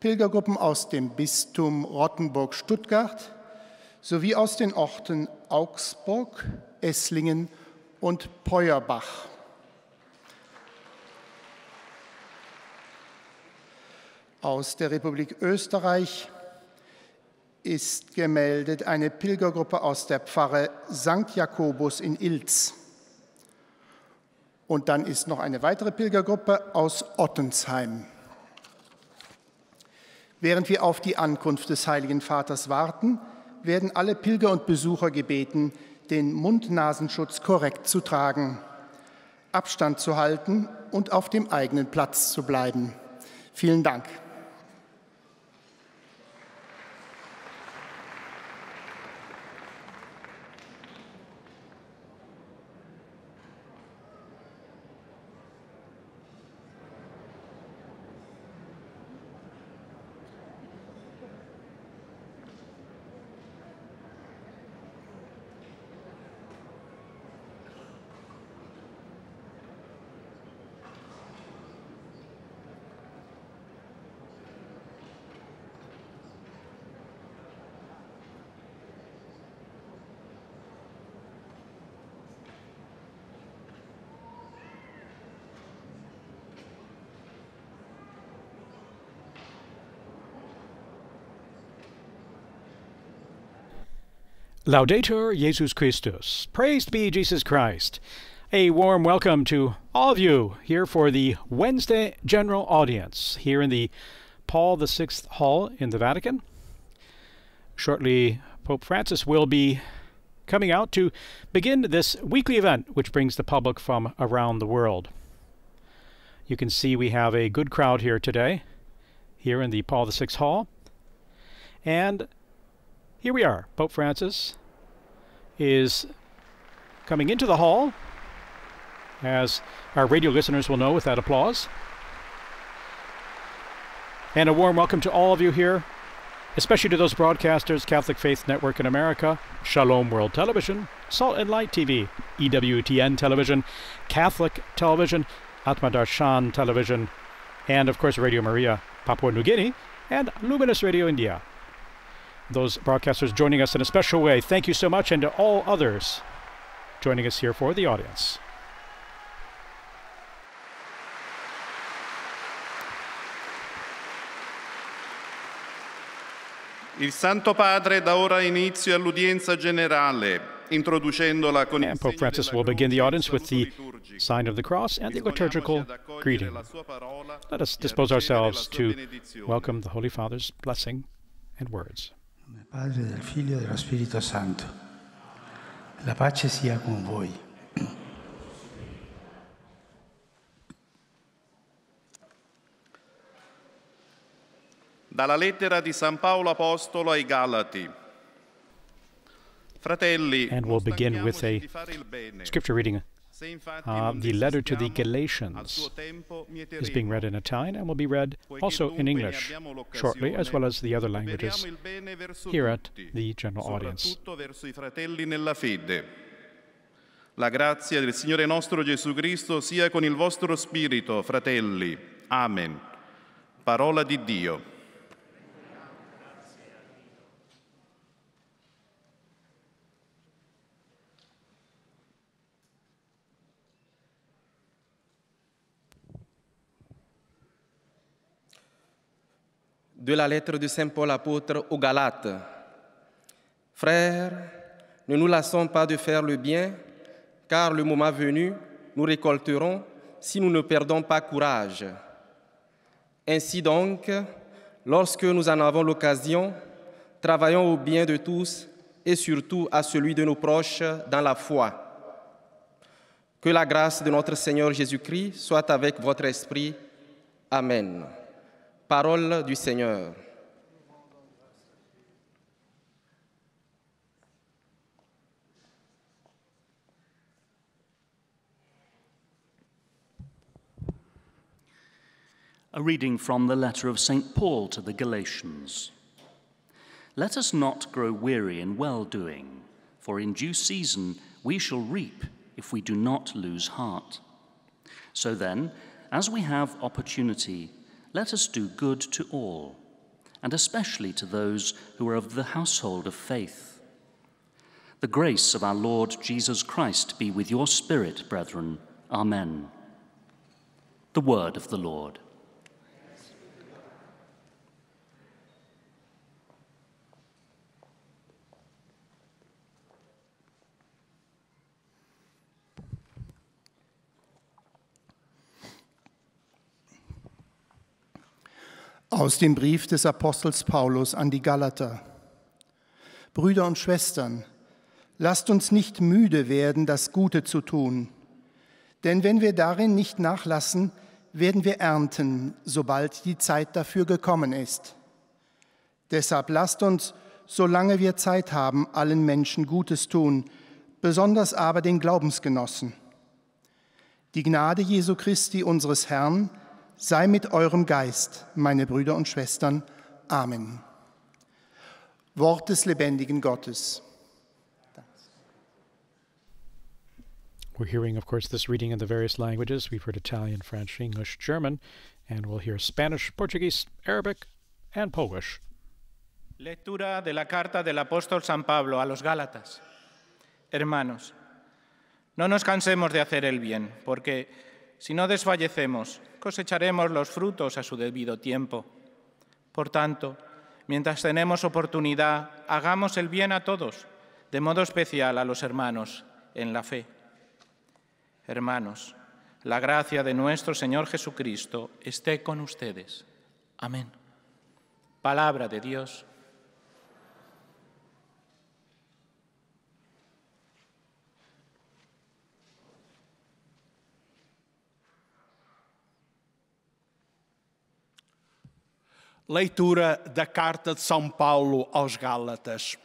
Pilgergruppen aus dem Bistum Rottenburg-Stuttgart sowie aus den Orten Augsburg, Esslingen und Peuerbach. Aus der Republik Österreich ist gemeldet eine Pilgergruppe aus der Pfarre St. Jakobus in Ilz. Und dann ist noch eine weitere Pilgergruppe aus Ottensheim. Während wir auf die Ankunft des Heiligen Vaters warten, werden alle Pilger und Besucher gebeten, den Mund-Nasenschutz korrekt zu tragen, Abstand zu halten und auf dem eigenen Platz zu bleiben. Vielen Dank. Laudetur Jesus Christus. Praised be Jesus Christ. A warm welcome to all of you here for the Wednesday General Audience here in the Paul VI Hall in the Vatican. Shortly, Pope Francis will be coming out to begin this weekly event, which brings the public from around the world. You can see we have a good crowd here today, here in the Paul VI Hall. And here we are. Pope Francis is coming into the hall, as our radio listeners will know with that applause. And a warm welcome to all of you here, especially to those broadcasters Catholic Faith Network in America, Shalom World Television, Salt and Light TV, EWTN Television, Catholic Television, Atmadarshan Television, and of course Radio Maria, Papua New Guinea, and Luminous Radio India those broadcasters joining us in a special way. Thank you so much, and to all others joining us here for the audience. Il Santo Padre dà ora inizio all'udienza generale, introducendola con And Pope Francis will begin the audience with the sign of the cross and the liturgical greeting. Let us dispose ourselves to welcome the Holy Father's blessing and words. Nome Padre, del Figlio e dello Spirito Santo. La pace sia con voi. Dalla lettera di San Paolo Apostolo ai Galati. Fratelli, And we'll begin with a scripture reading. Uh, the letter to the Galatians is being read in Italian and will be read also in English shortly, as well as the other languages here at the general audience. La grazia del Signore nostro Gesù Cristo sia con il vostro spirito, fratelli. Amen. Parola di Dio. De la lettre de Saint Paul apôtre aux Galates. Frères, ne nous lassons pas de faire le bien, car le moment venu, nous récolterons si nous ne perdons pas courage. Ainsi donc, lorsque nous en avons l'occasion, travaillons au bien de tous et surtout à celui de nos proches dans la foi. Que la grâce de notre Seigneur Jésus-Christ soit avec votre esprit. Amen. Parole du Seigneur. A reading from the letter of St. Paul to the Galatians. Let us not grow weary in well doing, for in due season we shall reap if we do not lose heart. So then, as we have opportunity, let us do good to all, and especially to those who are of the household of faith. The grace of our Lord Jesus Christ be with your spirit, brethren. Amen. The word of the Lord. Aus dem Brief des Apostels Paulus an die Galater. Brüder und Schwestern, lasst uns nicht müde werden, das Gute zu tun. Denn wenn wir darin nicht nachlassen, werden wir ernten, sobald die Zeit dafür gekommen ist. Deshalb lasst uns, solange wir Zeit haben, allen Menschen Gutes tun, besonders aber den Glaubensgenossen. Die Gnade Jesu Christi unseres Herrn, sei mit eurem Geist, meine Brüder und Schwestern. Amen. Wort des lebendigen Gottes. We're hearing, of course, this reading in the various languages. We've heard Italian, French, English, German, and we'll hear Spanish, Portuguese, Arabic, and Polish. Lectura de la carta del apóstol San Pablo a los Gálatas. Hermanos, no nos cansemos de hacer el bien, porque si no desfallecemos, cosecharemos los frutos a su debido tiempo. Por tanto, mientras tenemos oportunidad, hagamos el bien a todos, de modo especial a los hermanos en la fe. Hermanos, la gracia de nuestro Señor Jesucristo esté con ustedes. Amén. Palabra de Dios. Leitura da carta de São Paulo aos Gálatas.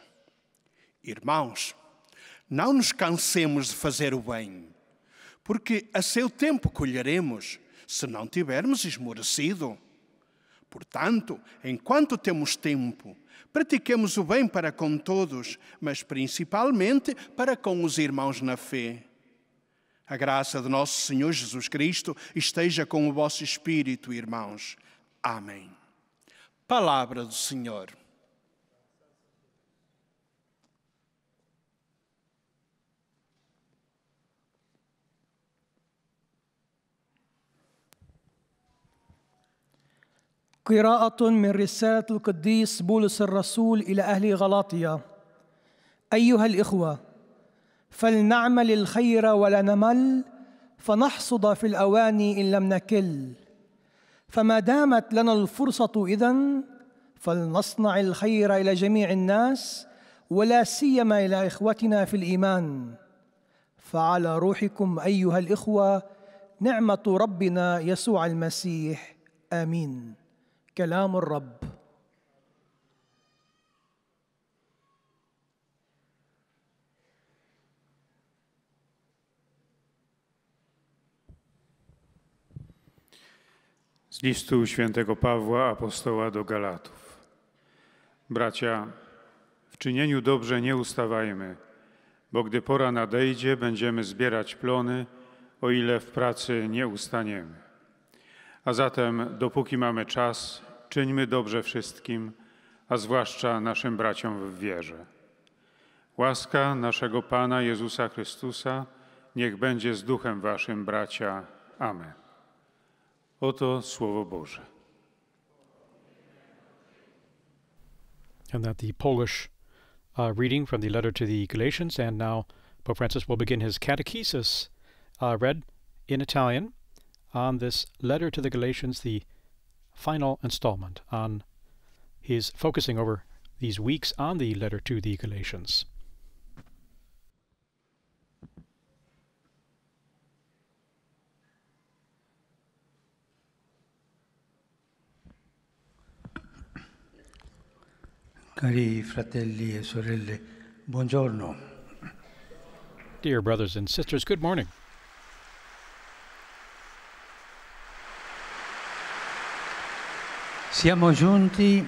Irmãos, não nos cansemos de fazer o bem, porque a seu tempo colheremos, se não tivermos esmorecido. Portanto, enquanto temos tempo, pratiquemos o bem para com todos, mas principalmente para com os irmãos na fé. A graça de nosso Senhor Jesus Cristo esteja com o vosso espírito, irmãos. Amém. Palavra do Senhor. قراءة من رسالة القديس بولس الرسول إلى أهل غلاطيا أيها الإخوة فلنعمل الخير ولا نمل فنحصد في الأواني إن لم نكل فما دامت لنا الفرصة إذن فلنصنع الخير إلى جميع الناس ولا سيما إلى إخوتنا في الإيمان. فعلى روحكم أيها الإخوة نعمة ربنا يسوع المسيح. آمين. كلام الرب. Z listu świętego Pawła, apostoła do Galatów. Bracia, w czynieniu dobrze nie ustawajmy, bo gdy pora nadejdzie, będziemy zbierać plony, o ile w pracy nie ustaniemy. A zatem, dopóki mamy czas, czyńmy dobrze wszystkim, a zwłaszcza naszym braciom w wierze. Łaska naszego Pana Jezusa Chrystusa niech będzie z duchem waszym, bracia. Amen. Oto Słowo Boże. And that the Polish uh, reading from the letter to the Galatians, and now Pope Francis will begin his catechesis uh, read in Italian on this letter to the Galatians, the final installment on his focusing over these weeks on the letter to the Galatians. Cari fratelli e sorelle, buongiorno. Dear brothers and sisters, good morning. Siamo giunti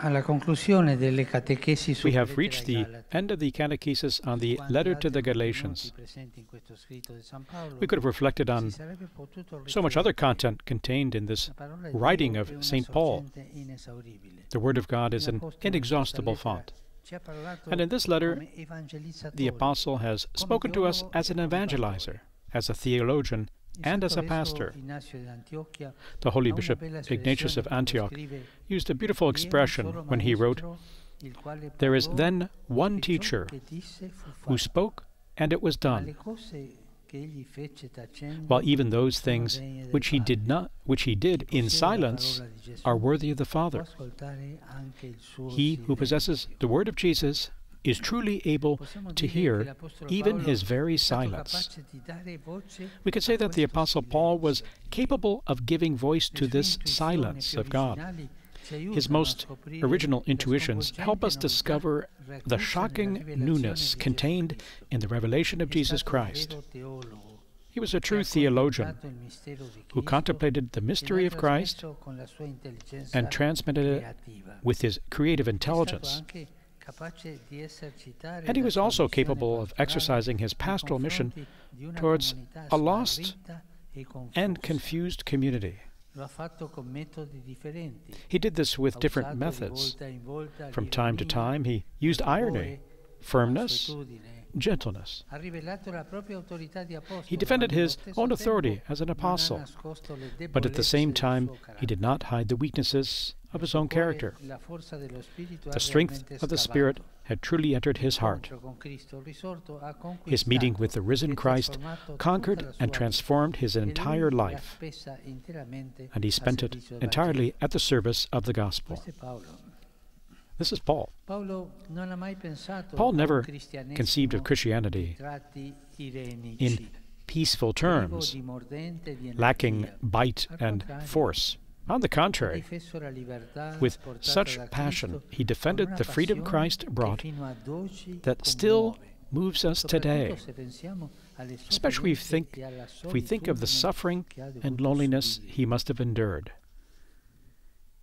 Alla conclusione delle catechesi We have reached the end of the catechesis on the letter to the Galatians. presenti in questo scritto di San Paolo, We could have reflected on si sarebbe potuto so much other content contained in this La parola di writing of St. Paul. The Word of God is an L'Apostolo in questa inexhaustible font. ci ha parlato And in this letter, The Apostle has spoken to us as an evangelizer, as a theologian, and as a pastor. Vescovo Ignazio d'Antiochia The Holy Bishop Ignatius of Antioch used a beautiful "Vi era un expression when he wrote, maestro, il quale There is then one teacher che disse fu who spoke, and it was done, le cose che egli fece tacendo while even those things which he did not which he did in silence parola di Gesù are worthy of the Father. ascoltare anche il suo He who possesses the word of Jesus is truly able to hear even his very silence. We could say that the Apostle Paul was capable of giving voice to this silence of God. His most original intuitions help us discover the shocking newness contained in the revelation of Jesus Christ. He was a true theologian who contemplated the mystery of Christ and transmitted it with his creative intelligence. Anche capace di esercitare And he was also capable of exercising his pastoral mission confronti di una towards a lost and confused community. Lo ha fatto con metodi differenti. He did this with different methods. volta in volta From time to time, he used irony, firmness, gentleness. Ha rivelato la propria autorità di apostolo, He defended his own authority as an apostle, but at the same time, he did not hide the weaknesses of his own character. La forza dello Spirito ha The strength of the Spirit had truly entered his heart. L'incontro con Cristo risorto ha His meeting with the risen Christ conquered and transformed his entire life, and he spent it entirely at the service of the gospel. This is Paul. Paolo non ha mai pensato Paul never conceived of Christianity in peaceful terms, di mordente di lacking bite and force. On the contrary, difeso la libertà with such passion, he defended the freedom Christ brought fino ad oggi that still moves us today, se pensiamo alle especially if, think, if we think of the suffering and loneliness he must have endured.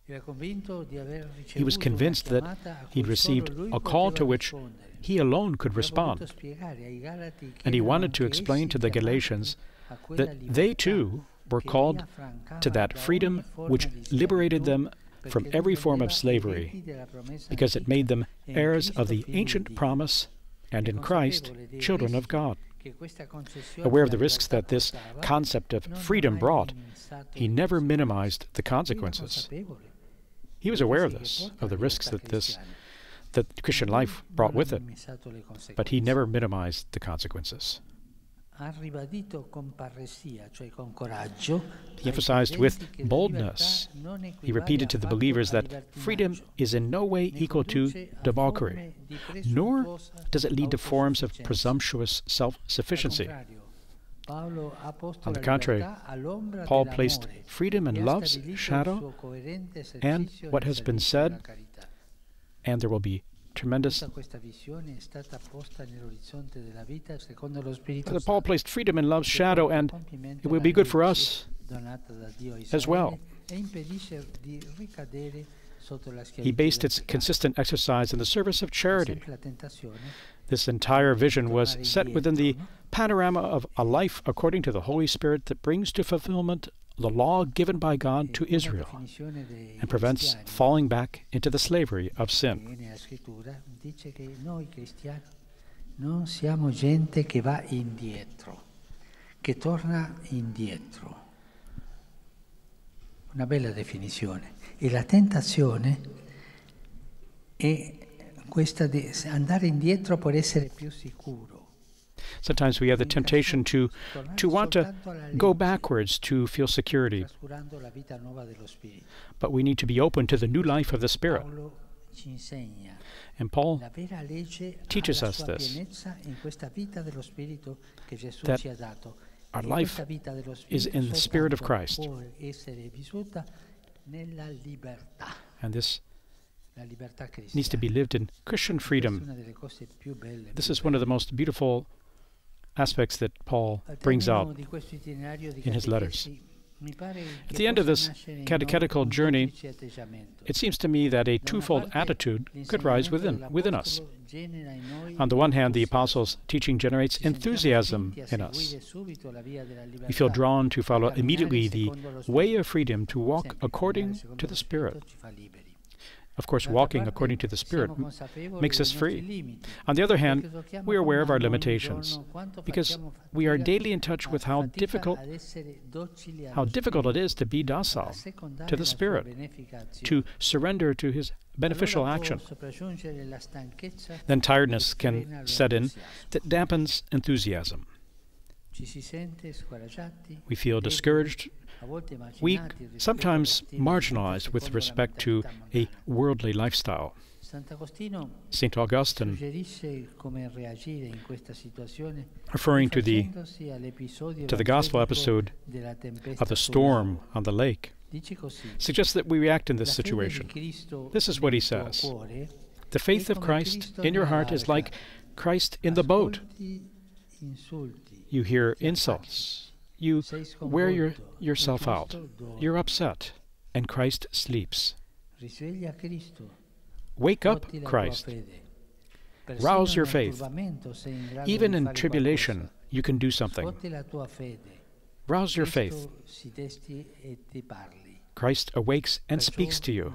Era convinto di aver He was convinced that he'd received a call to which he alone could respond, spiegare ai Galati che and he wanted to explain to the Galatians that they too were called to that freedom which liberated them from every form of slavery, eredi della promessa because it made them heirs of the ancient promise, and in Christ, children of God. che questa concessione Aware of the risks that this concept of freedom brought, he never minimized the consequences. He was aware of this, of the risks that this that Christian life brought with it, but he never minimized the consequences. He emphasized with boldness. He repeated to the believers that freedom is in no way equal to debauchery, nor does it lead to forms of presumptuous self sufficiency. contrario, Paolo ha posto On the contrary, Paul placed freedom in love's shadow, and what has been said and there will be tremendous. Tutta questa visione è stata posta nell'orizzonte della vita secondo lo Spirito That Paul placed freedom in love's shadow, and it will be good for us donata da Dio a as well. impedisce di ricadere sotto la He based its consistent exercise in the service of charity. Sempre la tentazione This entire vision was set within the panorama of a life according to the Holy Spirit that brings to fulfillment the law given by God to Israel and prevents falling back into the slavery of sin. non siamo gente che va indietro, che torna indietro. Una bella definizione. E la tentazione è questa di andare indietro per essere più sicuro. Sometimes we have the temptation to, to want to go backwards to feel security, but we need to be open to the new life of the Spirit. And Paul teaches us this, that our life is in the Spirit of Christ. and this needs to be lived in Christian freedom. This is one of the most beautiful aspects that Paul brings out di questo itinerario di in his letters. At the end of this catechetical journey, it seems to me that a twofold attitude could rise within, within us. On the one hand, the Apostles' teaching generates enthusiasm in us. We feel drawn to follow immediately the way of freedom to walk according to the Spirit. Of course, walking according to the Spirit makes us free. On the other hand, we are aware of our limitations because we are daily in touch with how difficult, how difficult it is to be docile to the Spirit, to surrender to His beneficial action. Then tiredness can set in that dampens enthusiasm. We feel discouraged weak, sometimes marginalized with respect to a worldly lifestyle. St. Augustine, referring to the, to the gospel episode of the storm on the lake, suggests that we react in this situation. This is what he says The faith of Christ in your heart is like Christ in the boat. You hear insults, you wear your, yourself out. You're upset, and Christ sleeps. Wake up, Christ. Rouse your faith. Even in tribulation, you can do something. Rouse your faith. Christ awakes and speaks to you.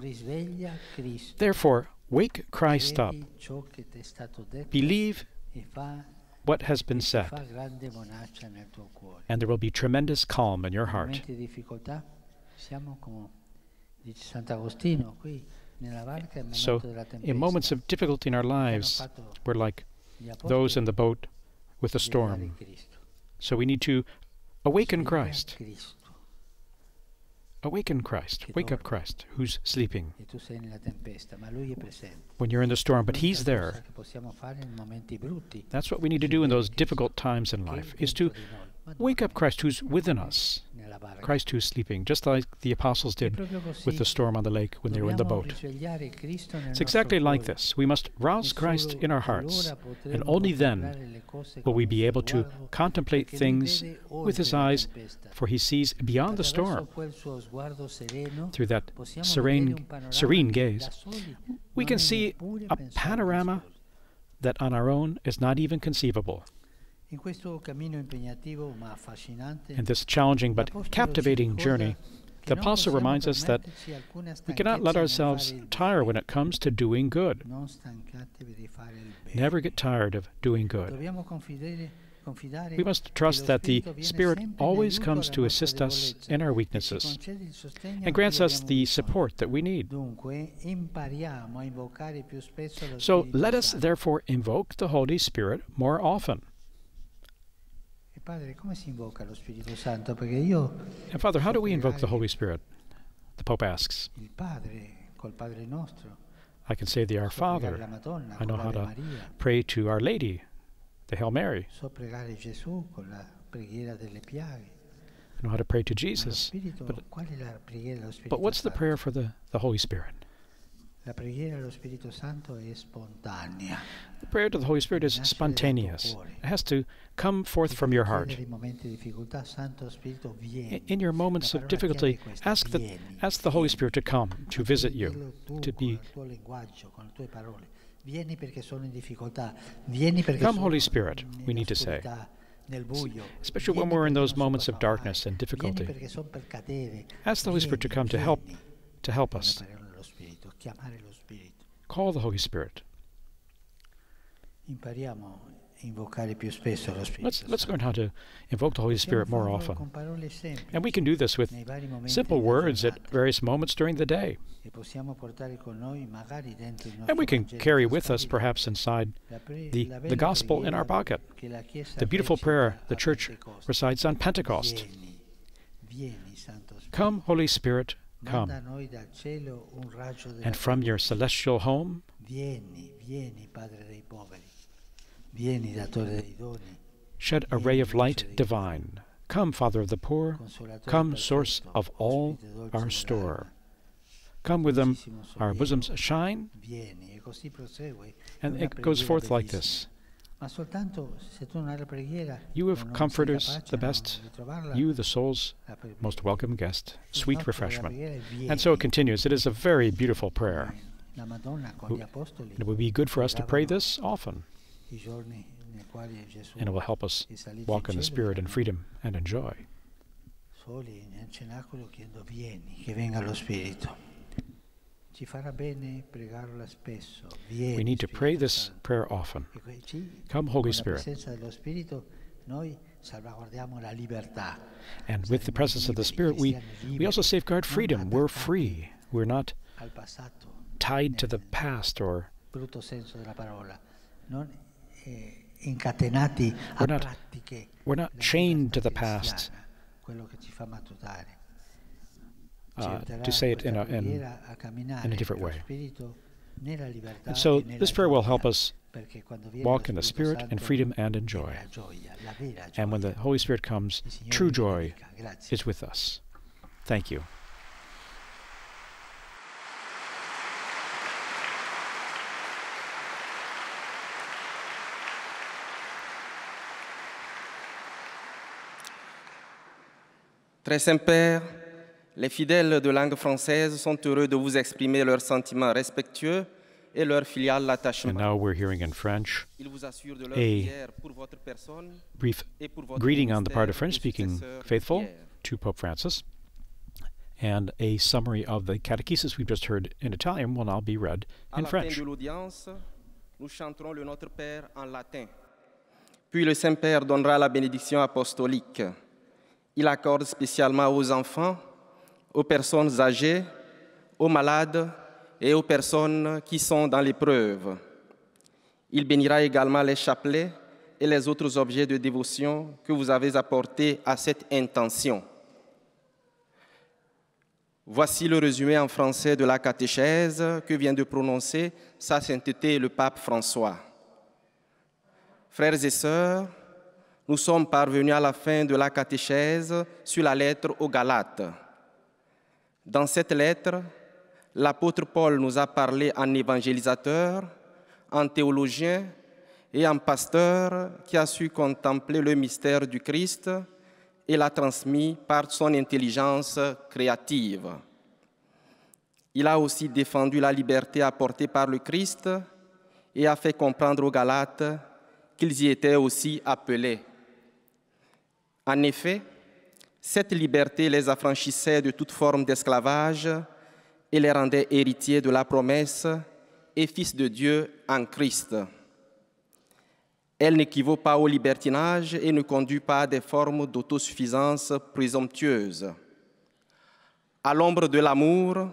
Therefore, wake Christ up. Believe what has been said, and there will be tremendous calm in your heart. So, in moments of difficulty in our lives, we're like those in the boat with the storm. So, we need to awaken Christ. Awaken Christ. Wake up Christ, who's sleeping. When you're in the storm, but He's there. That's what we need to do in those difficult times in life, is to wake up Christ who's within us. Christ who's sleeping, just like the apostles did with the storm on the lake when they were in the boat. It's exactly like this. We must rouse Christ in our hearts, and only then will we be able to contemplate things with his eyes, for he sees beyond the storm. Through that serene, serene gaze, we can see a panorama that on our own is not even conceivable. In this challenging but captivating journey, the Apostle reminds us that we cannot let ourselves tire when it comes to doing good. Never get tired of doing good. We must trust that the Spirit always comes to assist us in our weaknesses and grants us the support that we need. So let us therefore invoke the Holy Spirit more often. Padre, come si invoca lo Spirito Santo? Perché io And Father, how do we invoke the Holy Spirit? The Pope asks. il Padre col Padre nostro. I can say the Our Father. la Madonna, I know how to Maria. pray to Our Lady, the Hail Mary. So pregare Gesù con la preghiera delle piaghe. I know how to pray to Jesus. But, qual è la preghiera dello Spirito but what's the prayer for the, the Holy Spirit? La preghiera dello Spirito Santo è spontanea. The prayer to the Holy Spirit is spontaneous. It has to come forth from your heart. In momenti di difficoltà, Santo Spirito, I- vieni. In your moments of difficulty, ask the, ask the Holy Spirit to come, to visit you, to be. il tuo linguaggio, con le tue parole. Vieni perché sono in difficoltà. Vieni perché Come, Holy Spirit, we need to say. nell'oscurità, nel buio. Especially when we're in those moments of darkness and difficulty. Vieni perché sono per cadere. Ask the Holy Spirit to come to help, to help us. una parola dello Spirito, chiamare lo Spirito. Call the Holy Spirit. Impariamo a invocare più spesso lo Spirito. Let's let's learn how to invoke the Holy Spirit more often. con parole semplici And we can do this with nei vari momenti simple words at various moments during the day. E possiamo portare con noi magari dentro il And we can carry with us, perhaps inside, the, the gospel in our pocket, che la Chiesa the beautiful prayer the church recites on Pentecost. Vieni, vieni, Santo Spirito. Come, Holy Spirit, come. noi dal cielo un raggio della And from your celestial home, Vieni, vieni, Padre dei poveri. Vieni, datore dei doni. shed a ray of light divine. Come, Father of the poor, come, source of all our store. Come with them, our bosoms shine, Vieni, così prosegue. È and it goes forth like this. You have comforters, the best, you, the soul's most welcome guest, sweet refreshment. And so it continues. It is a very beautiful prayer. It would be good for us to pray this often. And it will help us walk in the Spirit and freedom and in joy. We need to pray this prayer often. Come, Holy Spirit. And with the presence of the Spirit, we, we also safeguard freedom. We're free. We're not tied to the past or we're not, we're not chained to the past. Uh, to say it in a, in, in a different way. And so this prayer will help us walk in the Spirit and freedom and in joy. And when the Holy Spirit comes, true joy is with us. Thank you. Très Saint-Père, les fidèles de langue française sont heureux de vous exprimer leurs sentiments respectueux et leur filial attachement. And now we're hearing in French a brief greeting on the part of ministère French de speaking successeur faithful to Pope Francis. And a summary of the catechesis we've just heard in Italian will now be read in French. nous chanterons le Notre Père en latin. Puis le Saint-Père donnera la bénédiction apostolique. Il accorde spécialement aux enfants, aux personnes âgées, aux malades et aux personnes qui sont dans l'épreuve. Il bénira également les chapelets et les autres objets de dévotion que vous avez apportés à cette intention. Voici le résumé en français de la catéchèse que vient de prononcer Sa Sainteté le Pape François. Frères et sœurs, nous sommes parvenus à la fin de la catéchèse sur la lettre aux Galates. Dans cette lettre, l'apôtre Paul nous a parlé en évangélisateur, en théologien et en pasteur qui a su contempler le mystère du Christ et l'a transmis par son intelligence créative. Il a aussi défendu la liberté apportée par le Christ et a fait comprendre aux Galates qu'ils y étaient aussi appelés. En effet, cette liberté les affranchissait de toute forme d'esclavage et les rendait héritiers de la promesse et fils de Dieu en Christ. Elle n'équivaut pas au libertinage et ne conduit pas à des formes d'autosuffisance présomptueuses. À l'ombre de l'amour,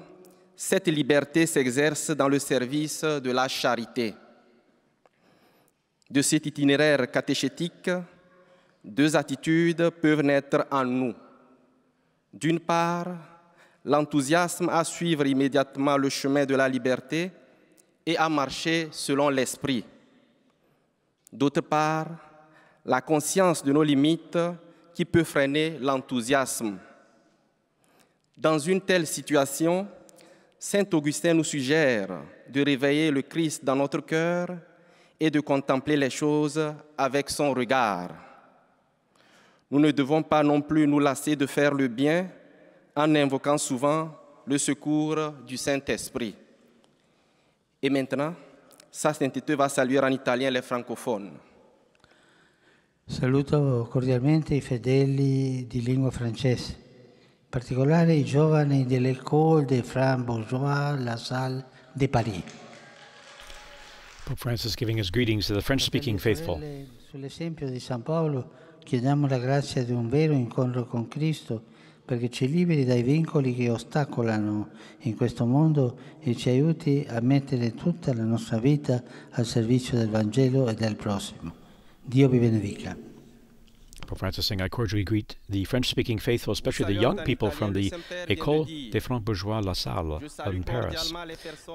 cette liberté s'exerce dans le service de la charité. De cet itinéraire catéchétique, deux attitudes peuvent naître en nous. D'une part, l'enthousiasme à suivre immédiatement le chemin de la liberté et à marcher selon l'esprit. D'autre part, la conscience de nos limites qui peut freiner l'enthousiasme. Dans une telle situation, Saint Augustin nous suggère de réveiller le Christ dans notre cœur et de contempler les choses avec son regard. Nous ne devons pas non plus nous lasser de faire le bien en invoquant souvent le secours du Saint-Esprit. Et maintenant, Sa Sainteté va saluer en italien les francophones. Saluto cordialmente i fedeli di lingua francese, in particolare i giovani dell'École des Francs Bourgeois La Salle de Paris. Pope Francis giving his greetings to the French speaking faithful. Sull'esempio di San Paolo chiediamo la grazia di un vero incontro con Cristo perché ci liberi dai vincoli che ostacolano in questo mondo e ci aiuti a mettere tutta la nostra vita al servizio del Vangelo e del prossimo. Dio vi benedica. Pope Francis saying, I cordially greet the French speaking faithful, especially the young people from the École des Francs Bourgeois La Salle in Paris.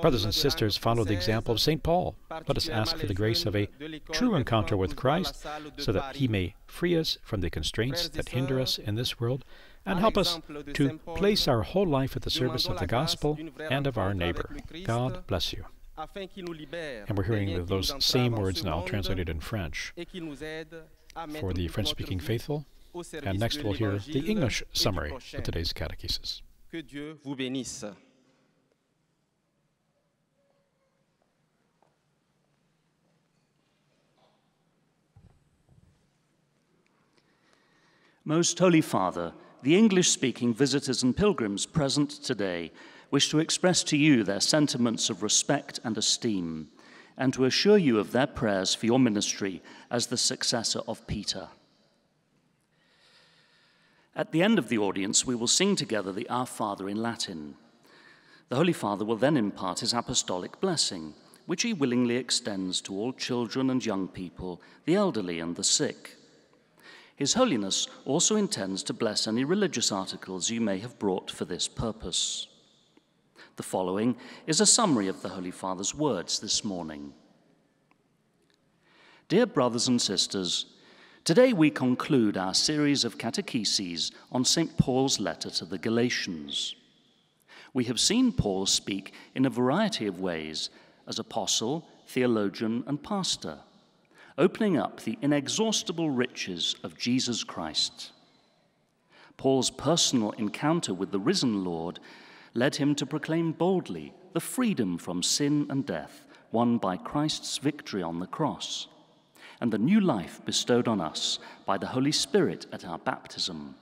Brothers and sisters, follow the example of St. Paul. Let us ask for the grace of a true encounter with Christ so that he may free us from the constraints that hinder us in this world and help us to place our whole life at the service of the gospel and of our neighbor. God bless you. afin qu'il nous libère And we're hearing those same words now translated in French et qu'il nous aide à mettre for the French-speaking faithful. And next we'll hear the English summary of today's catechesis. Que Dieu vous bénisse. Most Holy Father, the English speaking visitors and pilgrims present today wish to express to you their sentiments of respect and esteem, and to assure you of their prayers for your ministry as the successor of Peter. At the end of the audience, we will sing together the Our Father in Latin. The Holy Father will then impart his apostolic blessing, which he willingly extends to all children and young people, the elderly and the sick. His Holiness also intends to bless any religious articles you may have brought for this purpose. The following is a summary of the Holy Father's words this morning. Dear brothers and sisters, today we conclude our series of catecheses on St. Paul's letter to the Galatians. We have seen Paul speak in a variety of ways as apostle, theologian, and pastor opening up the inexhaustible riches of Jesus Christ. Paul's personal encounter with the risen Lord led him to proclaim boldly the freedom from sin and death won by Christ's victory on the cross, and the new life bestowed on us by the Holy Spirit at our baptism.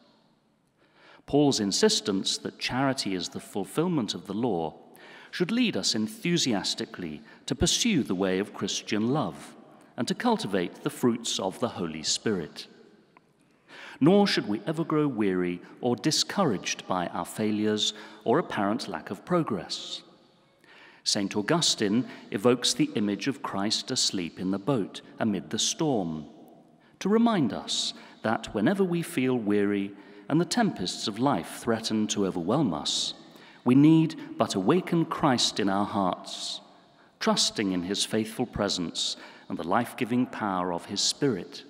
Paul's insistence that charity is the fulfillment of the law should lead us enthusiastically to pursue the way of Christian love and to cultivate the fruits of the Holy Spirit. Nor should we ever grow weary or discouraged by our failures or apparent lack of progress. St. Augustine evokes the image of Christ asleep in the boat amid the storm to remind us that whenever we feel weary and the tempests of life threaten to overwhelm us, we need but awaken Christ in our hearts, trusting in his faithful presence and the life giving power of his Spirit.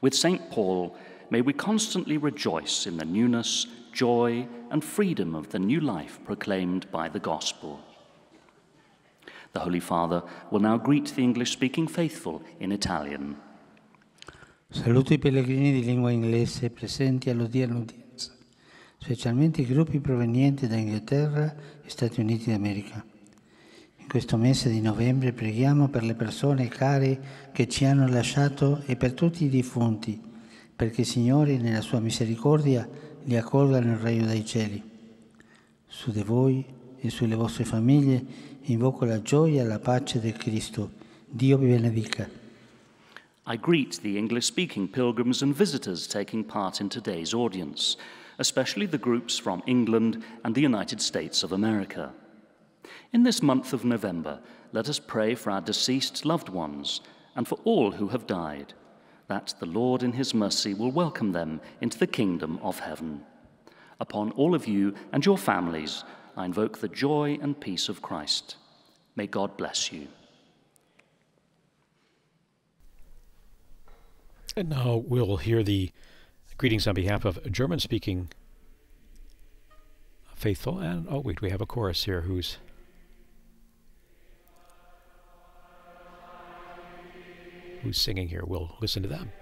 With St. Paul, may we constantly rejoice in the newness, joy, and freedom of the new life proclaimed by the gospel. The Holy Father will now greet the English speaking faithful in Italian. Saluto i pellegrini di lingua inglese presenti all'odierna udienza, specialmente i gruppi provenienti da Inghilterra e Stati Uniti d'America. In questo mese di novembre preghiamo per le persone care che ci hanno lasciato e per tutti i defunti, perché il Signore nella sua misericordia li accolga nel regno dei cieli. Su di voi e sulle vostre famiglie invoco la gioia e la pace del Cristo. Dio vi benedica. I greet the English speaking pilgrims and visitors taking part in today's audience, especially the groups from England and the United States of America. In this month of November, let us pray for our deceased loved ones and for all who have died, that the Lord in his mercy will welcome them into the kingdom of heaven. Upon all of you and your families, I invoke the joy and peace of Christ. May God bless you. And now we'll hear the greetings on behalf of German speaking faithful. And oh, wait, we have a chorus here who's. Who's singing here? We'll listen to them.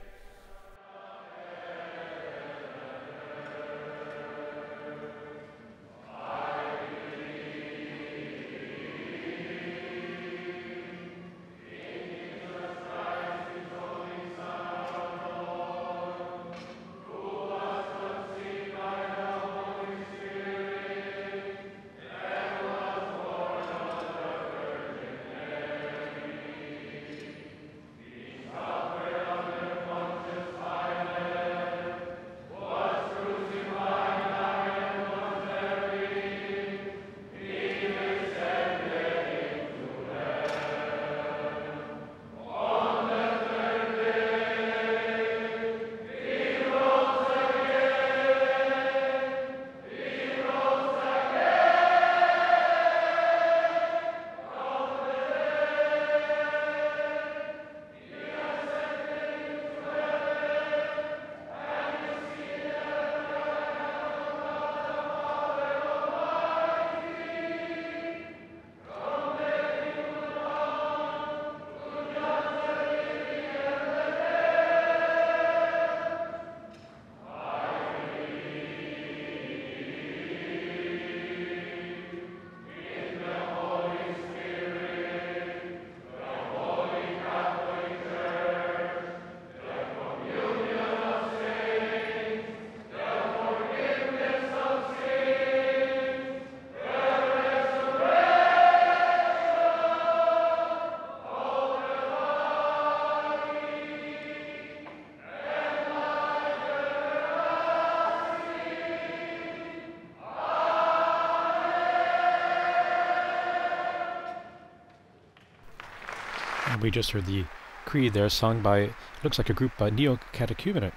We just heard the creed there sung by, looks like a group, uh, Neo Catechumenate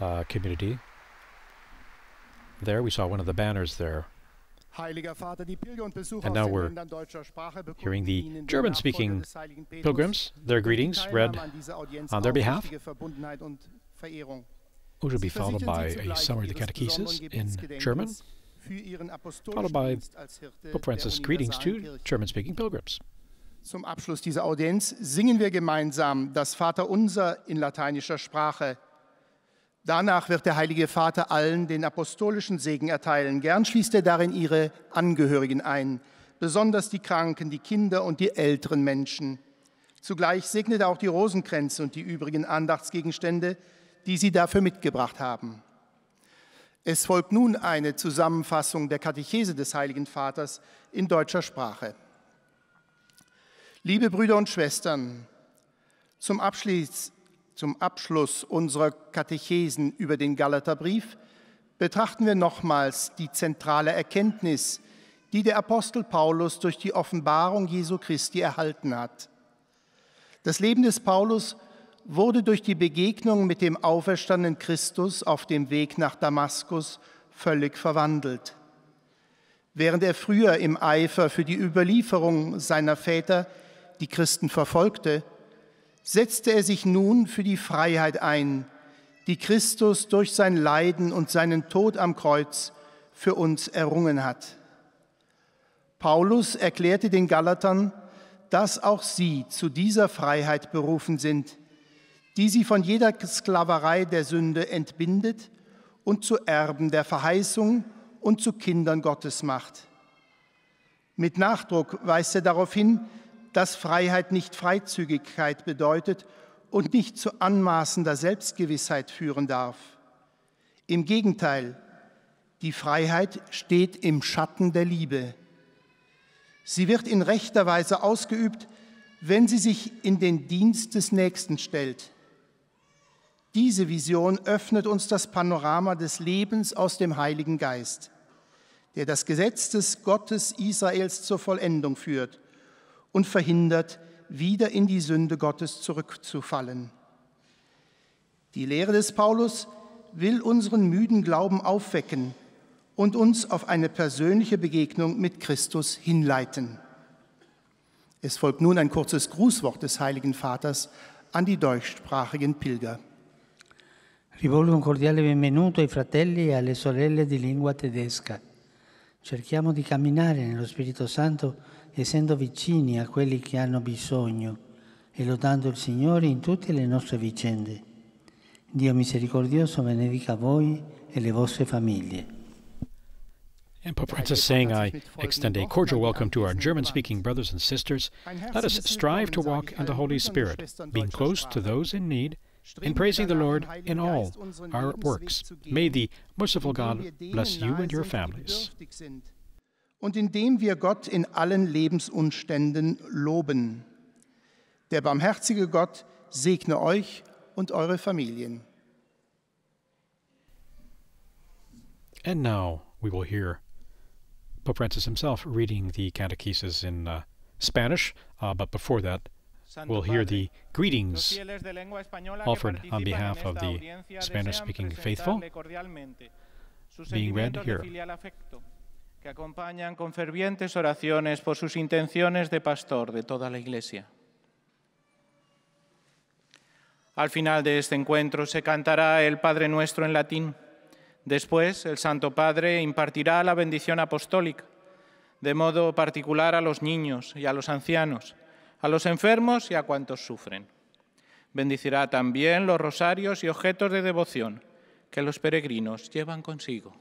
uh, community. There we saw one of the banners there. And now we're hearing the German speaking pilgrims, their greetings read on their behalf, which will be followed by a summary of the catechesis in German, followed by Pope Francis' greetings to German speaking pilgrims. Zum Abschluss dieser Audienz singen wir gemeinsam das Vaterunser in lateinischer Sprache. Danach wird der Heilige Vater allen den apostolischen Segen erteilen. Gern schließt er darin ihre Angehörigen ein, besonders die Kranken, die Kinder und die älteren Menschen. Zugleich segnet er auch die Rosenkränze und die übrigen Andachtsgegenstände, die sie dafür mitgebracht haben. Es folgt nun eine Zusammenfassung der Katechese des Heiligen Vaters in deutscher Sprache. Liebe Brüder und Schwestern, zum Abschluss, zum Abschluss unserer Katechesen über den Galaterbrief betrachten wir nochmals die zentrale Erkenntnis, die der Apostel Paulus durch die Offenbarung Jesu Christi erhalten hat. Das Leben des Paulus wurde durch die Begegnung mit dem auferstandenen Christus auf dem Weg nach Damaskus völlig verwandelt. Während er früher im Eifer für die Überlieferung seiner Väter die Christen verfolgte, setzte er sich nun für die Freiheit ein, die Christus durch sein Leiden und seinen Tod am Kreuz für uns errungen hat. Paulus erklärte den Galatern, dass auch sie zu dieser Freiheit berufen sind, die sie von jeder Sklaverei der Sünde entbindet und zu Erben der Verheißung und zu Kindern Gottes macht. Mit Nachdruck weist er darauf hin, dass Freiheit nicht Freizügigkeit bedeutet und nicht zu anmaßender Selbstgewissheit führen darf. Im Gegenteil, die Freiheit steht im Schatten der Liebe. Sie wird in rechter Weise ausgeübt, wenn sie sich in den Dienst des Nächsten stellt. Diese Vision öffnet uns das Panorama des Lebens aus dem Heiligen Geist, der das Gesetz des Gottes Israels zur Vollendung führt und verhindert, wieder in die Sünde Gottes zurückzufallen. Die Lehre des Paulus will unseren müden Glauben aufwecken und uns auf eine persönliche Begegnung mit Christus hinleiten. Es folgt nun ein kurzes Grußwort des Heiligen Vaters an die deutschsprachigen Pilger. Rivolgo un cordiale benvenuto ai fratelli e alle sorelle di lingua tedesca. Cerchiamo di camminare nello Spirito Santo essendo vicini a quelli che hanno bisogno e lodando il Signore in tutte le nostre vicende. Dio misericordioso benedica voi e le vostre famiglie. And Pope Francis saying, I extend a cordial welcome to our German speaking brothers and sisters. Let us strive to walk in the Holy Spirit, being close to those in need, and praising the Lord in all our works. May the merciful God bless you and your families. Und indem wir Gott in allen Lebensumständen loben. Der barmherzige Gott segne euch und eure Familien. And now we will hear Pope Francis himself reading the catechesis in uh, Spanish, uh, but before that, we'll hear the greetings offered on behalf of the Spanish speaking faithful being read here. Que acompañan con fervientes oraciones por sus intenciones de pastor de toda la Iglesia. Al final de este encuentro se cantará el Padre Nuestro en latín. Después, el Santo Padre impartirá la bendición apostólica, de modo particular a los niños y a los ancianos, a los enfermos y a cuantos sufren. Bendicirá también los rosarios y objetos de devoción que los peregrinos llevan consigo.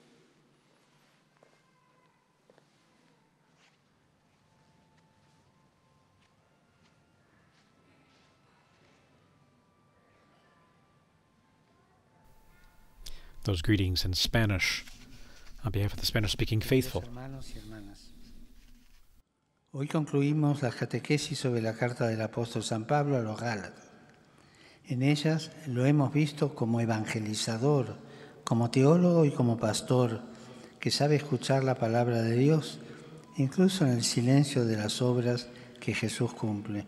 Those greetings in Spanish on behalf of the Spanish speaking faithful. Hoy concluimos la catequesis sobre la carta del apóstol San Pablo a los Gálatas. En ellas lo hemos visto como evangelizador, como teólogo y como pastor que sabe escuchar la palabra de Dios, incluso en el silencio de las obras que Jesús cumple.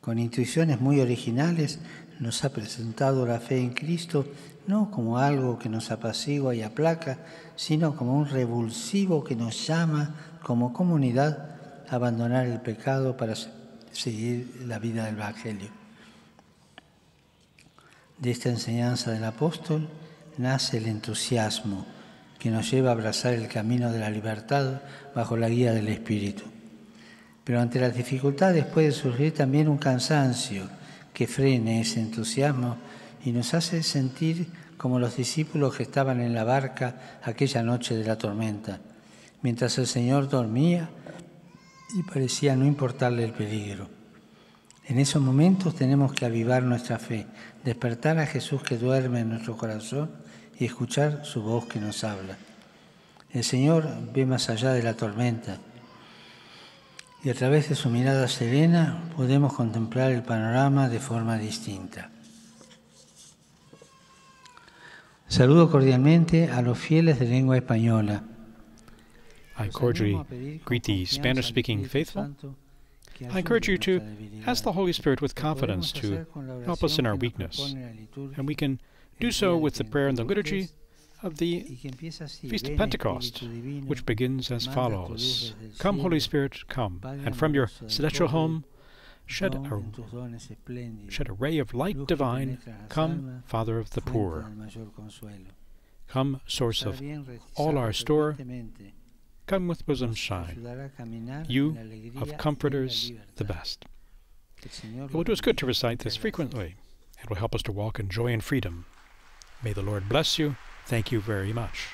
Con intuiciones muy originales nos ha presentado la fe en Cristo no como algo que nos apacigua y aplaca, sino como un revulsivo que nos llama como comunidad a abandonar el pecado para seguir la vida del Evangelio. De esta enseñanza del apóstol nace el entusiasmo que nos lleva a abrazar el camino de la libertad bajo la guía del Espíritu. Pero ante las dificultades puede surgir también un cansancio que frene ese entusiasmo y nos hace sentir como los discípulos que estaban en la barca aquella noche de la tormenta, mientras el Señor dormía y parecía no importarle el peligro. En esos momentos tenemos que avivar nuestra fe, despertar a Jesús que duerme en nuestro corazón y escuchar su voz que nos habla. El Señor ve más allá de la tormenta y a través de su mirada serena podemos contemplar el panorama de forma distinta. Saludo cordialmente a los fieles de lengua española. I cordially greet the Spanish speaking faithful. I encourage you to ask the Holy Spirit with confidence to help us in our weakness, and we can do so with the prayer and the liturgy of the Feast of Pentecost, which begins as follows Come, Holy Spirit, come, and from your celestial home shed a, shed a ray of light divine. Come, Father of the poor. Come, source of all our store. Come with bosom shine. You, of comforters, the best. It will do us good to recite this frequently. It will help us to walk in joy and freedom. May the Lord bless you. Thank you very much.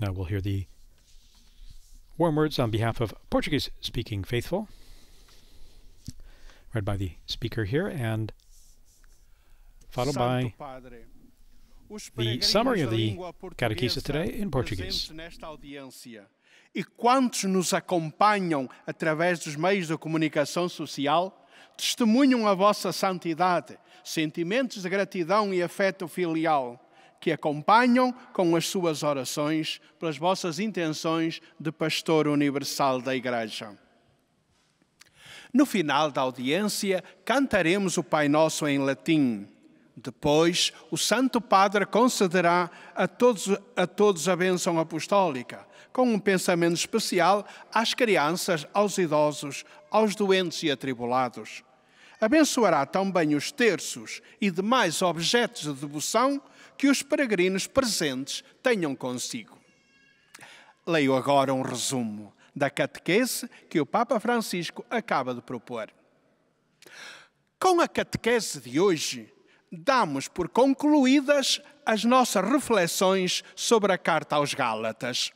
Now we'll hear the warm words on behalf of Portuguese speaking faithful, read by the speaker here, and followed by the summary of the catechesis today in Portuguese. E quantos nos acompanham através dos meios de comunicação social testemunham a vossa santidade, sentimentos de gratidão e afeto filial que acompanham com as suas orações pelas vossas intenções de pastor universal da Igreja. No final da audiência, cantaremos o Pai Nosso em latim. Depois, o Santo Padre concederá a todos, a todos a bênção apostólica, com um pensamento especial às crianças, aos idosos, aos doentes e atribulados. Abençoará também os terços e demais objetos de devoção que os peregrinos presentes tenham consigo. Leio agora um resumo da catequese que o Papa Francisco acaba de propor. Com a catequese de hoje, damos por concluídas as nossas reflexões sobre a carta aos Gálatas.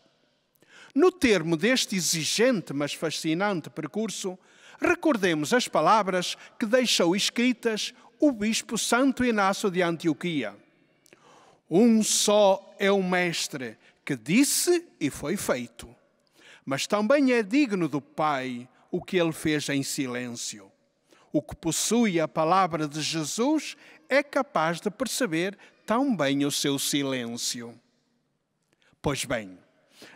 No termo deste exigente, mas fascinante percurso, recordemos as palavras que deixou escritas o Bispo Santo Inácio de Antioquia. Um só é o Mestre que disse e foi feito, mas também é digno do Pai o que ele fez em silêncio. O que possui a palavra de Jesus é capaz de perceber tão bem o seu silêncio. Pois bem,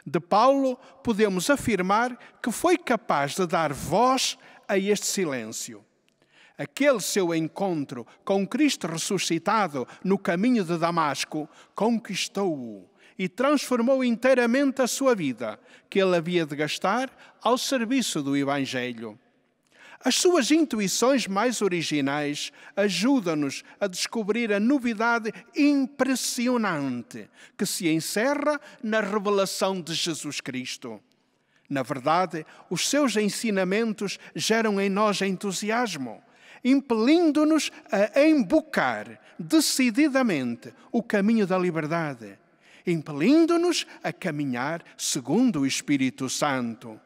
de Paulo podemos afirmar que foi capaz de dar voz a este silêncio aquele seu encontro com Cristo ressuscitado no caminho de Damasco conquistou-o e transformou inteiramente a sua vida, que ele havia de gastar ao serviço do Evangelho. As suas intuições mais originais ajudam-nos a descobrir a novidade impressionante que se encerra na revelação de Jesus Cristo. Na verdade, os seus ensinamentos geram em nós entusiasmo impelindo-nos a embocar decididamente o caminho da liberdade, impelindo-nos a caminhar segundo o Espírito Santo.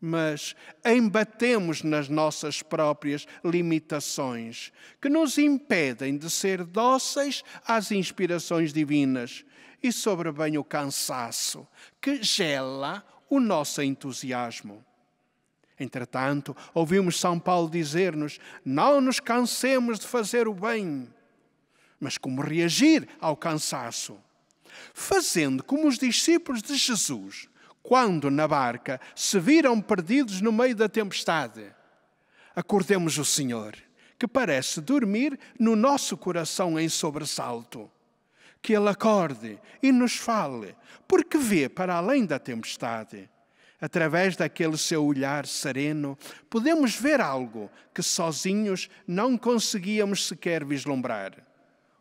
Mas embatemos nas nossas próprias limitações, que nos impedem de ser dóceis às inspirações divinas, e sobrevém o cansaço, que gela o nosso entusiasmo. Entretanto, ouvimos São Paulo dizer-nos: não nos cansemos de fazer o bem. mas como reagir ao cansaço. Fazendo como os discípulos de Jesus, quando na barca se viram perdidos no meio da tempestade. Acordemos o Senhor, que parece dormir no nosso coração em sobressalto. Que Ele acorde e nos fale, porque vê para além da tempestade. Através daquele seu olhar sereno, podemos ver algo que sozinhos não conseguíamos sequer vislumbrar.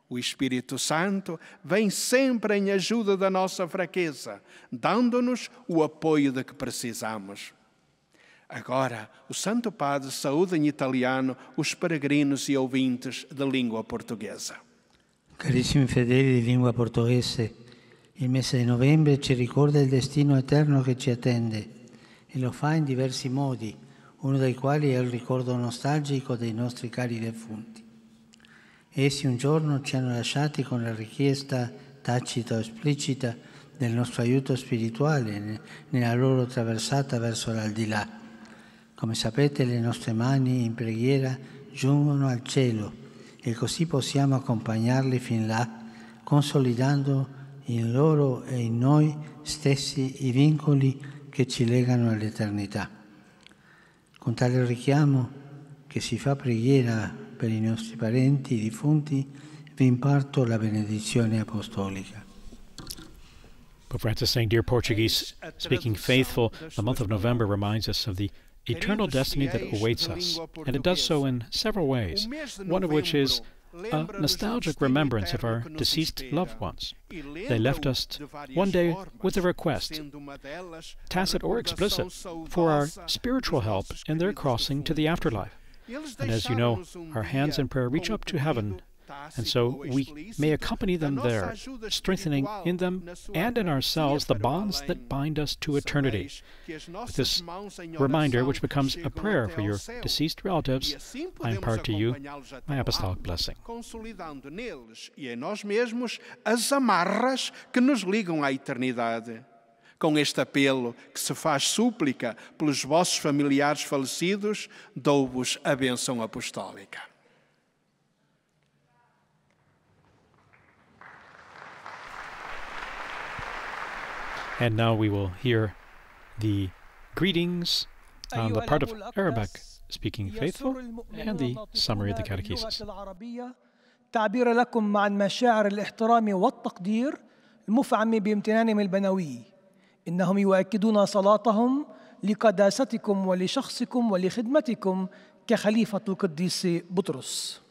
O Espírito Santo vem sempre em ajuda da nossa fraqueza, dando-nos o apoio de que precisamos. Agora, o Santo Padre saúda em italiano os peregrinos e ouvintes de língua portuguesa. Carissimi fedeli di lingua portoghese, il mese di novembre ci ricorda il destino eterno che ci attende e lo fa in diversi modi, uno dei quali è il ricordo nostalgico dei nostri cari defunti. Essi un giorno ci hanno lasciati con la richiesta tacita o esplicita del nostro aiuto spirituale nella loro traversata verso l'aldilà. Come sapete le nostre mani in preghiera giungono al cielo e così possiamo accompagnarli fin là, consolidando in loro e in noi stessi i vincoli che ci legano all'eternità. Con tale richiamo che si fa preghiera per i nostri parenti defunti, vi imparto la benedizione apostolica. Pope Francis saying, Dear Portuguese speaking faithful, the month of November reminds us of the eternal destiny that awaits us, and it does so in several ways, one of which is a nostalgic remembrance of our deceased loved ones. They left us one day with a request, tacit or explicit, for our spiritual help in their crossing to the afterlife. And as you know, our hands in prayer reach up to heaven, and so we may accompany them there, strengthening in them and in ourselves the bonds that bind us to eternity. With this reminder, which becomes a prayer for your deceased relatives, I impart to you my apostolic blessing. Consolidando neles e em nós mesmos as amarras que nos ligam à eternidade. Com este apelo que se faz súplica pelos vossos familiares falecidos, dou-vos a bênção apostólica. And now we will hear the greetings on the part of Arabic speaking faithful and the summary of the catechesis. تعبير لكم عن مشاعر الاحترام والتقدير المفعم بامتنانهم البنوي إنهم يؤكدون صلاتهم لقداستكم ولشخصكم ولخدمتكم كخليفة القديس بطرس.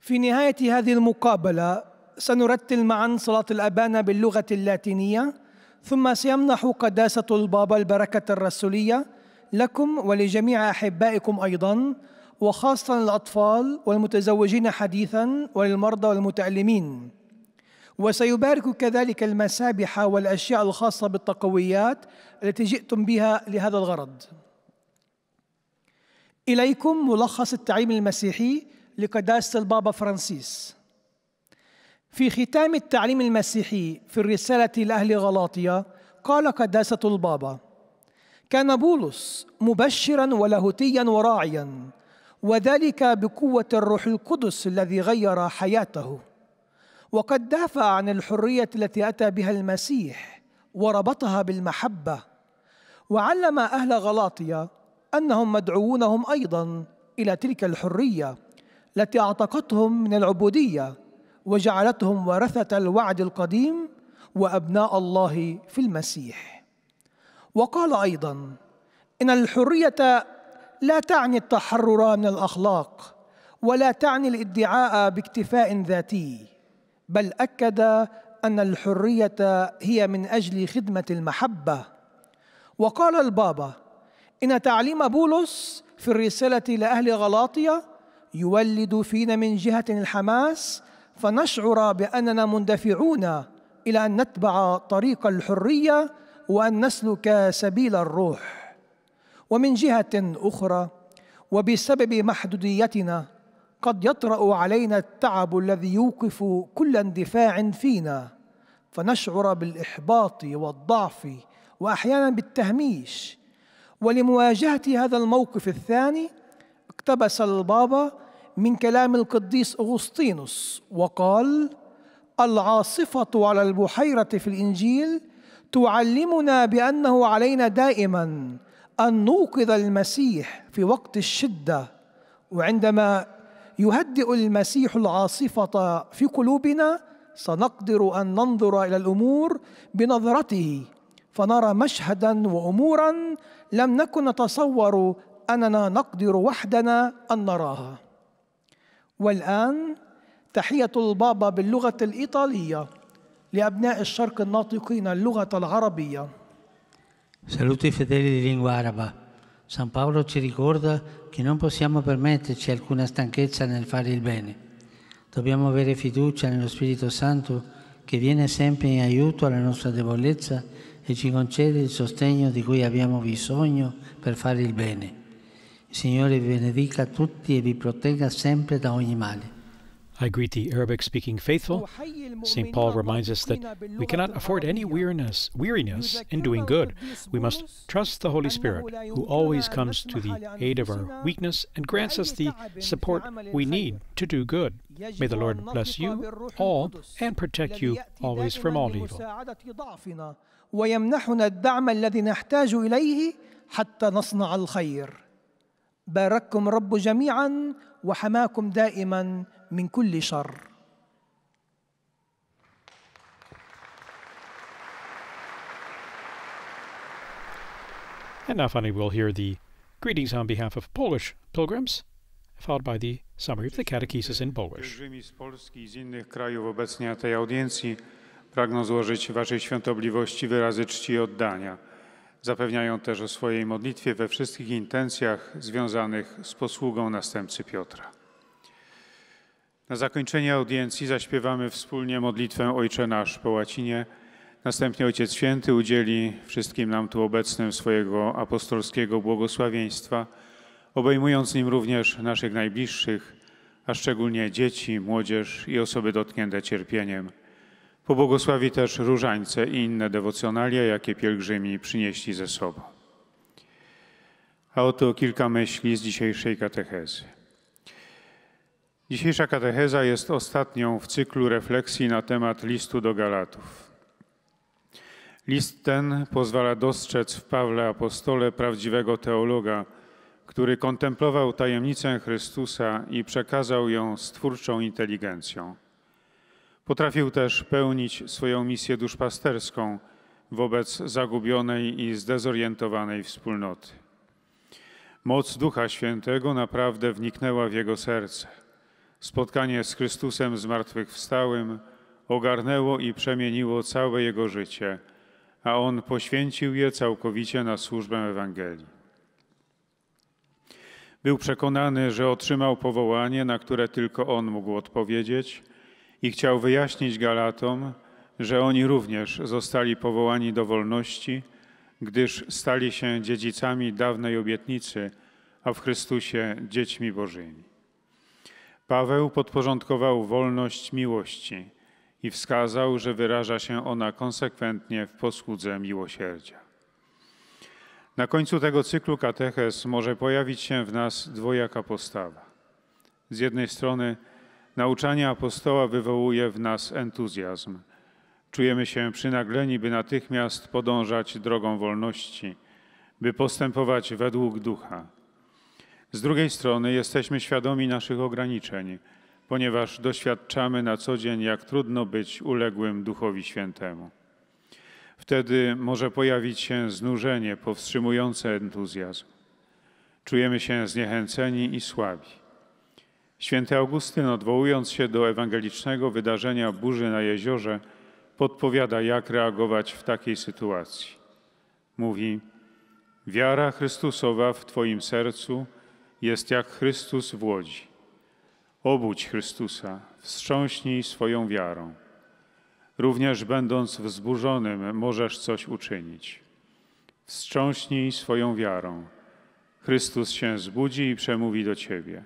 في نهاية هذه المقابلة سنرتل معا صلاة الأبانة باللغة اللاتينية ثم سيمنح قداسة البابا البركة الرسولية لكم ولجميع أحبائكم أيضا وخاصة الأطفال والمتزوجين حديثا وللمرضى والمتألمين وسيبارك كذلك المسابح والأشياء الخاصة بالتقويات التي جئتم بها لهذا الغرض. إليكم ملخص التعليم المسيحي لقداسة البابا فرانسيس. في ختام التعليم المسيحي في الرسالة لأهل غلاطيا قال قداسة البابا كان بولس مبشرا ولاهوتيا وراعيا وذلك بقوة الروح القدس الذي غير حياته. وقد دافع عن الحرية التي أتى بها المسيح وربطها بالمحبة وعلم أهل غلاطيا أنهم مدعوون هم أيضا إلى تلك الحرية التي أعتقتهم من العبودية وجعلتهم ورثة الوعد القديم وأبناء الله في المسيح. وقال أيضا إن الحرية لا تعني التحرر من الأخلاق ولا تعني الادعاء باكتفاء ذاتي بل أكد أن الحرية هي من أجل خدمة المحبة. وقال البابا إن تعليم بولس في الرسالة لأهل غلاطية يولد فينا من جهة الحماس فنشعر بأننا مندفعون إلى أن نتبع طريق الحرية وأن نسلك سبيل الروح. ومن جهة أخرى وبسبب محدوديتنا قد يطرأ علينا التعب الذي يوقف كل اندفاع فينا فنشعر بالإحباط والضعف وأحيانا بالتهميش. ولمواجهة هذا الموقف الثاني اقتبس البابا من كلام القديس أغسطينوس وقال العاصفة على البحيرة في الإنجيل تعلمنا بأنه علينا دائما أن نوقظ المسيح في وقت الشدة وعندما يهدئ المسيح العاصفة في قلوبنا سنقدر أن ننظر إلى الأمور بنظرته فنرى مشهدا وأمورا لم نكن نتصور أننا نقدر وحدنا أن نراها والآن تحية البابا باللغة الإيطالية لأبناء الشرق الناطقين اللغة العربية Saluto i fedeli di lingua araba. San Paolo ci ricorda che non possiamo permetterci alcuna stanchezza nel fare il bene. Dobbiamo avere fiducia nello Spirito Santo che viene sempre in aiuto alla nostra debolezza e ci concede il sostegno di cui abbiamo bisogno per fare il bene. Il Signore vi benedica tutti e vi protegga sempre da ogni male. I greet the Arabic speaking faithful. St. Paul reminds us that we cannot afford any weariness, weariness in doing good. We must trust the Holy Spirit, who always comes to the aid of our weakness and grants us the support we need to do good. May the Lord bless you all and protect you always from all evil. ويمنحنا الدعم الذي نحتاج إليه حتى نصنع الخير بارككم رب جميعا وحماكم دائما من كل شر And now finally we'll hear the greetings on behalf of Polish pilgrims, followed by the summary of the catechesis in Polish. Pielgrzymi z Polski i z innych krajów obecnie na tej audiencji pragną złożyć Waszej Świątobliwości wyrazy czci i oddania. Zapewniają też o swojej modlitwie we wszystkich intencjach związanych z posługą następcy Piotra. Na zakończenie audiencji zaśpiewamy wspólnie modlitwę Ojcze Nasz po łacinie. Następnie Ojciec Święty udzieli wszystkim nam tu obecnym swojego apostolskiego błogosławieństwa, obejmując nim również naszych najbliższych, a szczególnie dzieci, młodzież i osoby dotknięte cierpieniem. Pobłogosławi też różańce i inne dewocjonalia, jakie pielgrzymi przynieśli ze sobą. A oto kilka myśli z dzisiejszej katechezy. Dzisiejsza katecheza jest ostatnią w cyklu refleksji na temat listu do Galatów. List ten pozwala dostrzec w Pawle apostole prawdziwego teologa, który kontemplował tajemnicę Chrystusa i przekazał ją z twórczą inteligencją. Potrafił też pełnić swoją misję duszpasterską wobec zagubionej i zdezorientowanej wspólnoty. Moc Ducha Świętego naprawdę wniknęła w jego serce. Spotkanie z Chrystusem zmartwychwstałym ogarnęło i przemieniło całe jego życie, a on poświęcił je całkowicie na służbę Ewangelii. Był przekonany, że otrzymał powołanie, na które tylko on mógł odpowiedzieć i chciał wyjaśnić Galatom, że oni również zostali powołani do wolności, gdyż stali się dziedzicami dawnej obietnicy, a w Chrystusie dziećmi Bożymi. Paweł podporządkował wolność miłości i wskazał, że wyraża się ona konsekwentnie w posłudze miłosierdzia. Na końcu tego cyklu katechez może pojawić się w nas dwojaka postawa. Z jednej strony nauczanie apostoła wywołuje w nas entuzjazm. Czujemy się przynagleni, by natychmiast podążać drogą wolności, by postępować według ducha. Z drugiej strony jesteśmy świadomi naszych ograniczeń, ponieważ doświadczamy na co dzień, jak trudno być uległym Duchowi Świętemu. Wtedy może pojawić się znużenie powstrzymujące entuzjazm. Czujemy się zniechęceni i słabi. Święty Augustyn, odwołując się do ewangelicznego wydarzenia burzy na jeziorze, podpowiada, jak reagować w takiej sytuacji. Mówi: Wiara Chrystusowa w Twoim sercu jest jak Chrystus w łodzi. Obudź Chrystusa, wstrząśnij swoją wiarą. Również będąc wzburzonym, możesz coś uczynić. Wstrząśnij swoją wiarą. Chrystus się zbudzi i przemówi do ciebie.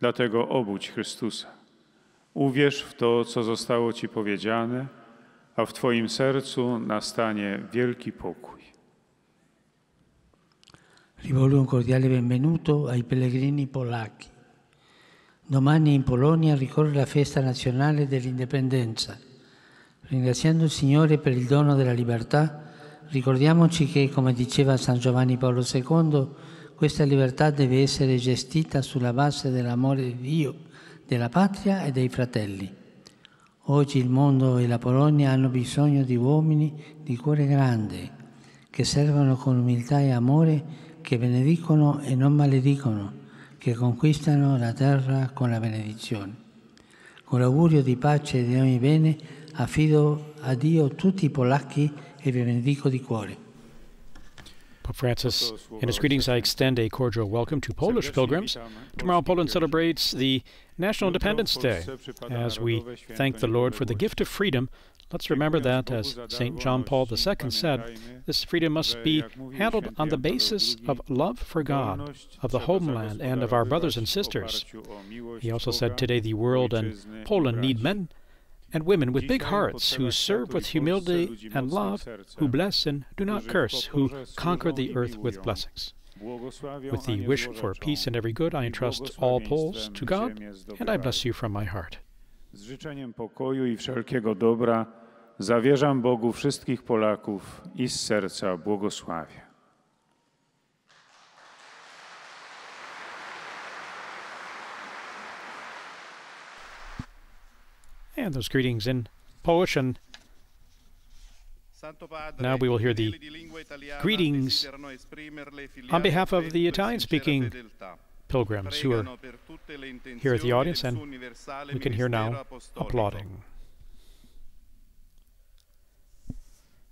Dlatego obudź Chrystusa. Uwierz w to, co zostało ci powiedziane, a w Twoim sercu nastanie wielki pokój. Rivolgo un cordiale benvenuto ai pellegrini polacchi. Domani in Polonia ricorre la festa nazionale dell'indipendenza. Ringraziando il Signore per il dono della libertà, ricordiamoci che, come diceva San Giovanni Paolo II, questa libertà deve essere gestita sulla base dell'amore di Dio, della patria e dei fratelli. Oggi il mondo e la Polonia hanno bisogno di uomini di cuore grande, che servono con umiltà e amore, che benedicono e non maledicono, che conquistano la terra con la benedizione. Con l'augurio di pace e di ogni bene affido a Dio tutti i polacchi e vi benedico di cuore. Pope Francis, in his greetings, I extend a cordial welcome to Polish pilgrims. Tomorrow, Poland celebrates the National Independence Day. As we thank the Lord for the gift of freedom, let's remember that, as St. John Paul II said, this freedom must be handled on the basis of love for God, of the homeland, and of our brothers and sisters. He also said today the world and Poland need men and women with big hearts who serve with humility and love, who bless and do not curse, who conquer the earth with blessings. With the wish for peace and every good, I entrust all Poles to God, and I bless you from my heart. Z życzeniem pokoju i wszelkiego dobra zawierzam Bogu wszystkich Polaków i z serca błogosławię. And those greetings in Polish and now we will hear the greetings on behalf of the Italian speaking pilgrims who are here at the audience, and we can hear now applauding.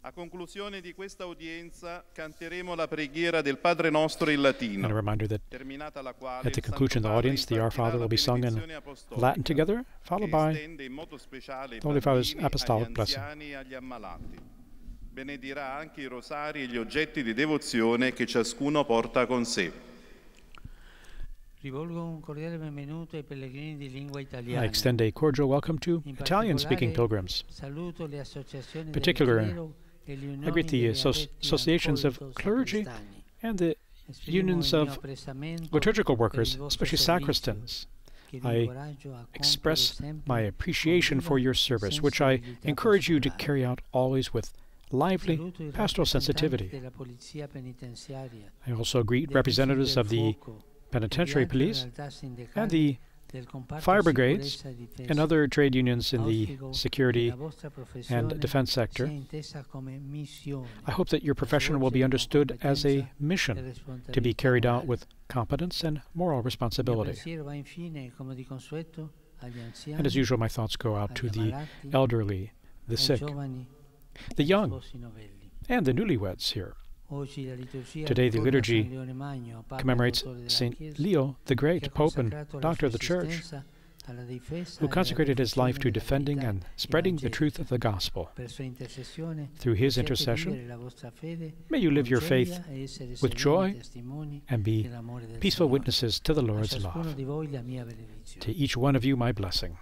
A conclusione di questa udienza canteremo la preghiera del Padre Nostro in latino. And a reminder that terminata la quale at the conclusion of the audience, the Our Father will be sung in Latin together, followed by in the Holy Father's apostolic blessing. Benedirà anche i rosari e gli oggetti di devozione che ciascuno porta con sé. Rivolgo un cordiale benvenuto ai pellegrini di lingua I extend a cordial welcome to In Italian speaking particolare, pilgrims. Saluto le associazioni del particular, I greet the associations of clergy and the unions of liturgical workers, especially sacristans. I incoraggio a compiere express my appreciation for your service, which I encourage you to carry out always with lively pastoral sensitivity. della polizia penitenziaria, I also greet representatives of the penitentiary police and the fire brigades and other trade unions in the security la vostra professione and defense sector. sia intesa come missione, I hope that your profession will be understood as a mission to be carried out with competence and moral responsibility. pensiero va infine, come di consueto, agli anziani, And as usual, my thoughts go out to the elderly, the sick, the young, and the newlyweds here. Oggi la liturgia Today, the liturgy San Leone Magno, Papa commemorates St. Leo the Great, Pope and Doctor of the Church, esistenza alla difesa who consecrated his life to defending and spreading the truth of the gospel. Per sua intercessione, Through his intercession, vivere la vostra fede may you live your faith with joy and be peaceful witnesses to the Lord's love. di voi la mia benedizione. To each one of you, my blessing.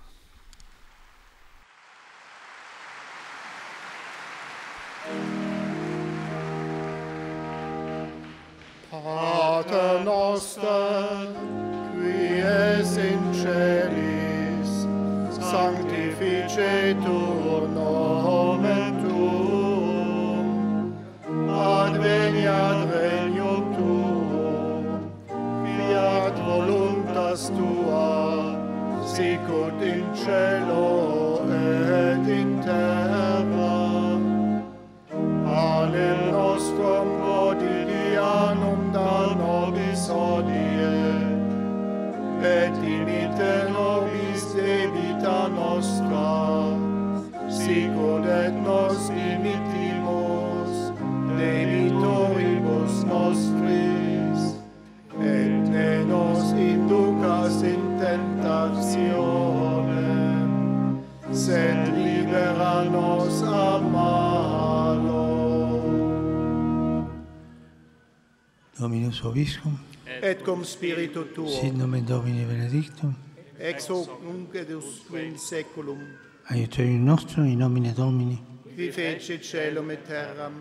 Spiritu tuo, sit nomen Domini benedictum, ex hoc nunc et in seculum, aiuterium nostrum in nomine Domini, qui fece celum et terram,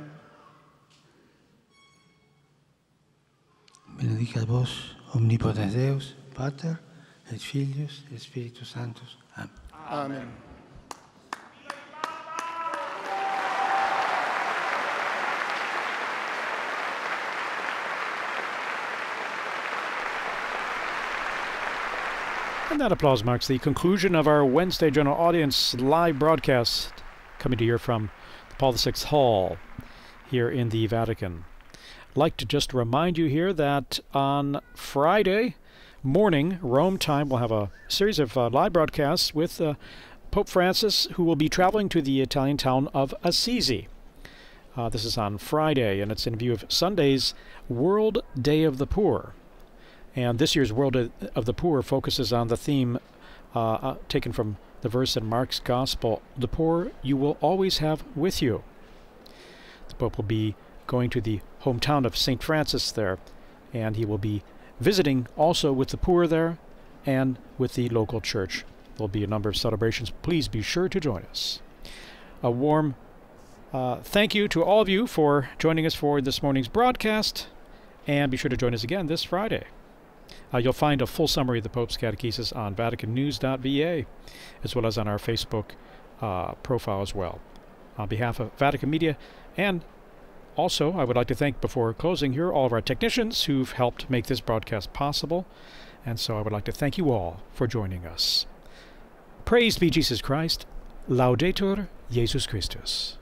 benedicat vos omnipotens Deus, Pater, et Filius et Spiritus Sanctus. Amen. Amen. And that applause marks the conclusion of our Wednesday General Audience live broadcast coming to you from the Paul VI Hall here in the Vatican. I'd like to just remind you here that on Friday morning, Rome time, we'll have a series of uh, live broadcasts with uh, Pope Francis, who will be traveling to the Italian town of Assisi. Uh, this is on Friday, and it's in view of Sunday's World Day of the Poor. And this year's World of the Poor focuses on the theme uh, uh, taken from the verse in Mark's Gospel The poor you will always have with you. The Pope will be going to the hometown of St. Francis there, and he will be visiting also with the poor there and with the local church. There'll be a number of celebrations. Please be sure to join us. A warm uh, thank you to all of you for joining us for this morning's broadcast, and be sure to join us again this Friday. Uh, you'll find a full summary of the Pope's Catechesis on VaticanNews.va, as well as on our Facebook uh, profile as well. On behalf of Vatican Media, and also I would like to thank, before closing here, all of our technicians who've helped make this broadcast possible. And so I would like to thank you all for joining us. Praised be Jesus Christ. Laudetur Jesus Christus.